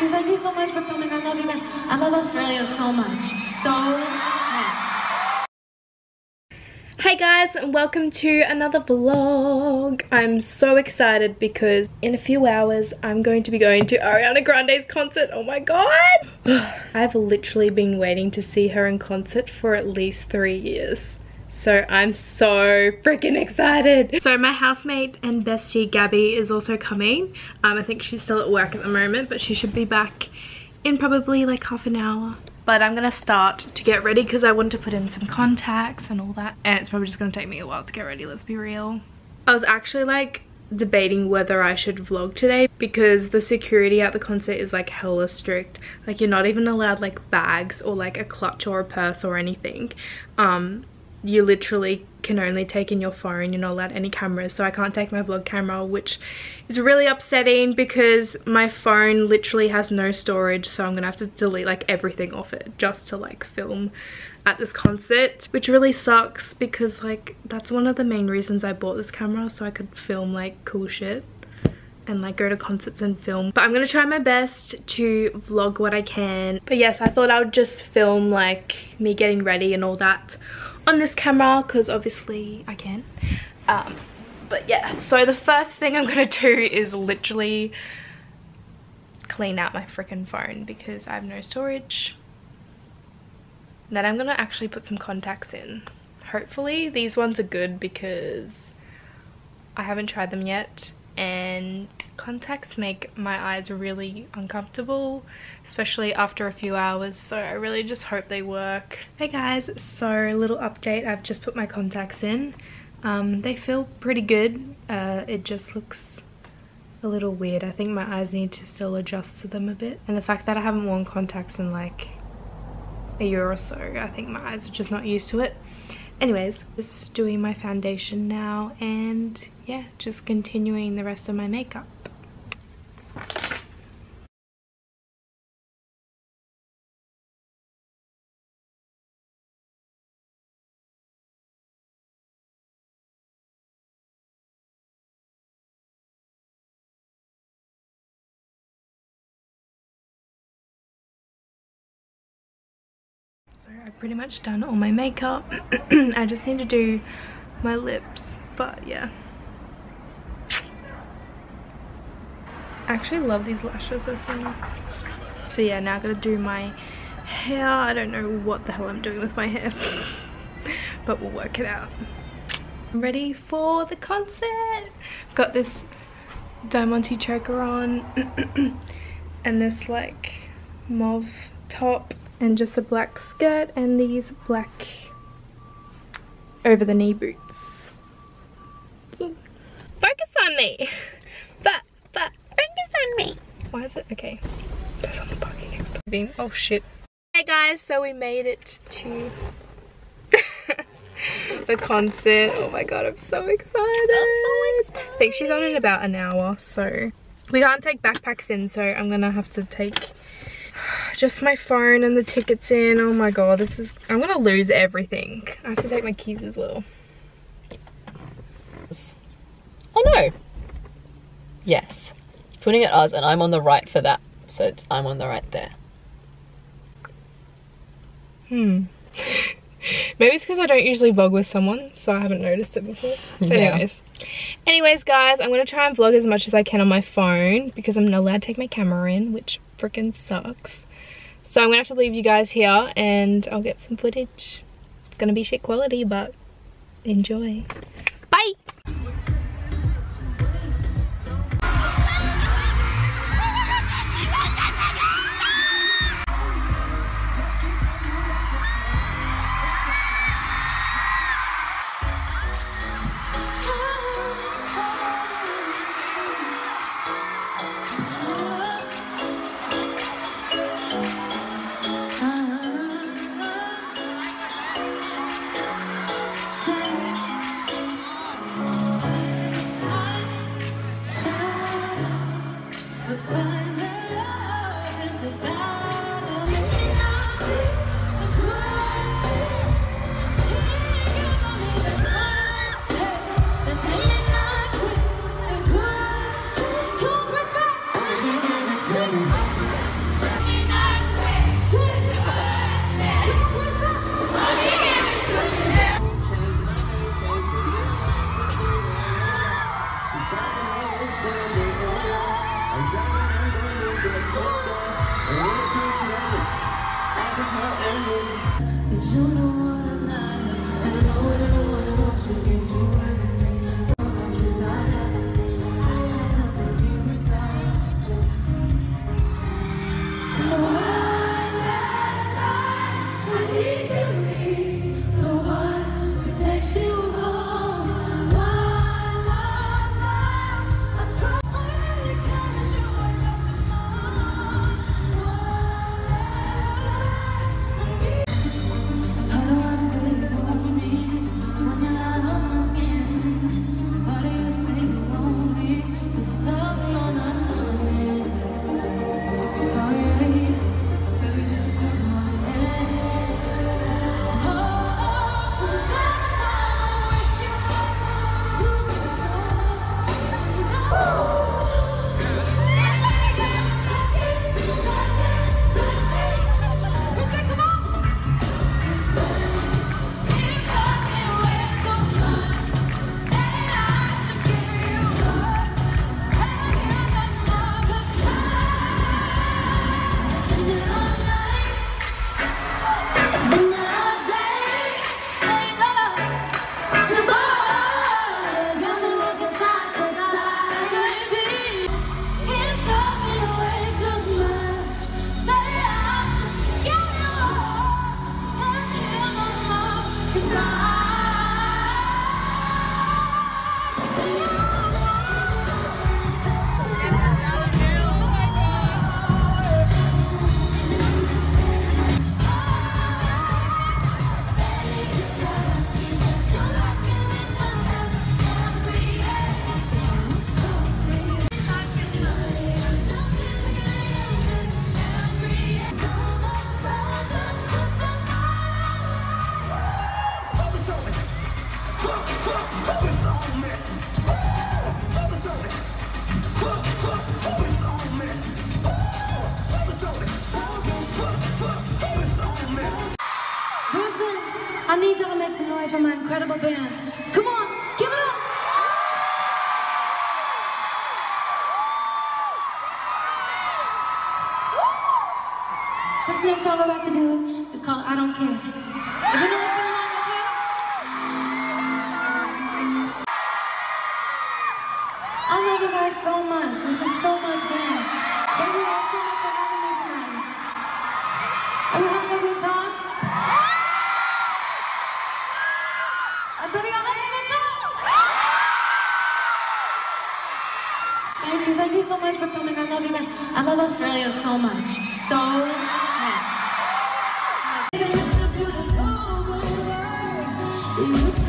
Thank you. Thank you so much for coming. I love you guys. I love Australia so much. So. Hey guys and welcome to another vlog. I'm so excited because in a few hours I'm going to be going to Ariana Grande's concert. Oh my god! I've literally been waiting to see her in concert for at least three years. So I'm so freaking excited. So my housemate and bestie Gabby is also coming. Um, I think she's still at work at the moment but she should be back in probably like half an hour. But I'm gonna start to get ready because I want to put in some contacts and all that. And it's probably just gonna take me a while to get ready let's be real. I was actually like debating whether I should vlog today because the security at the concert is like hella strict. Like you're not even allowed like bags or like a clutch or a purse or anything. Um you literally can only take in your phone you're not allowed any cameras so I can't take my vlog camera which is really upsetting because my phone literally has no storage so I'm gonna have to delete like everything off it just to like film at this concert which really sucks because like that's one of the main reasons I bought this camera so I could film like cool shit and like go to concerts and film. But I'm gonna try my best to vlog what I can. But yes I thought I would just film like me getting ready and all that on this camera because obviously I can. Um, but yeah, so the first thing I'm to do is literally clean out my freaking phone because I have no storage. Then I'm to actually put some contacts in. Hopefully these ones are good because I haven't tried them yet and contacts make my eyes really uncomfortable especially after a few hours so I really just hope they work. Hey guys, so little update, I've just put my contacts in. Um, they feel pretty good, uh, it just looks a little weird. I think my eyes need to still adjust to them a bit and the fact that I haven't worn contacts in like a year or so, I think my eyes are just not used to it. Anyways, just doing my foundation now and yeah, just continuing the rest of my makeup. I've pretty much done all my makeup. I just need to do my lips, but yeah. I actually love these lashes, they're so nice. So yeah, now I gotta do my hair. I don't know what the hell I'm doing with my hair, but we'll work it out. I'm ready for the concert. Got this Diamante choker on and this like mauve top and just a black skirt and these black over the knee boots. Focus on me! But, but, focus on me! Why is it? Okay. There's someone parking next to me. Oh shit. Hey guys, so we made it to the concert. Oh my god, I'm so excited. I'm so excited. I think she's on in about an hour, so we can't take backpacks in, so I'm gonna have to take just my phone and the tickets in. Oh my god, this is, I'm gonna lose everything. I have to take my keys as well. Oh no. Yes. Putting it us and I'm on the right for that. So it's, I'm on the right there. Hmm. Maybe it's because I don't usually vlog with someone, so I haven't noticed it before. But yeah. anyways. Anyways, guys, I'm going to try and vlog as much as I can on my phone because I'm not allowed to take my camera in, which freaking sucks. So I'm to have to leave you guys here and I'll get some footage. It's to be shit quality, but enjoy. Bye! I need y'all to make some noise for my incredible band. Come on, give it up! This next song I'm about to do is called I Don't Care. you.